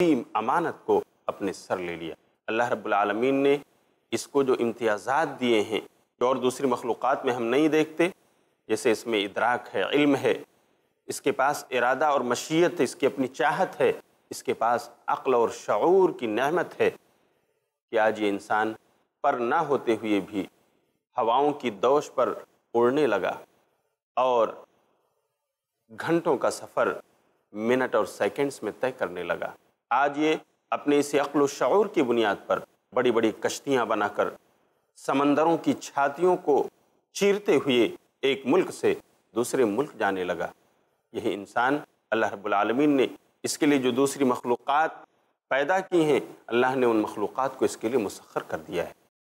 अजीम अमानत को अपने सर ले लिया। अल्लाह रब्बुल ने इसको जो इम्तियाज़ात दिए हैं, जो और दूसरी मखलूक़ात में हम नहीं देखते, जैसे इसमें इदराक है, इल्म है, इसके पास इरादा और मशीयत इसकी अपनी चाहत है, इसके पास अक्ल और शूर की नहमत है कि आज ये इंसान पर ना होते हुए भी हवाओं की दोष पर उड़ने लगा और घंटों का सफ़र मिनट और सेकंड्स में तय करने लगा। आज ये अपने इस अक्ल शूर की बुनियाद पर बड़ी बड़ी कश्तियाँ बनाकर समंदरों की छातियों को चीरते हुए एक मुल्क से दूसरे मुल्क जाने लगा। यही इंसान अल्लाह रबालमीन ने इसके लिए जो दूसरी मखलूक़ात पैदा की हैं, अल्लाह ने उन मखलूक़ात को इसके लिए मुसखर कर दिया है।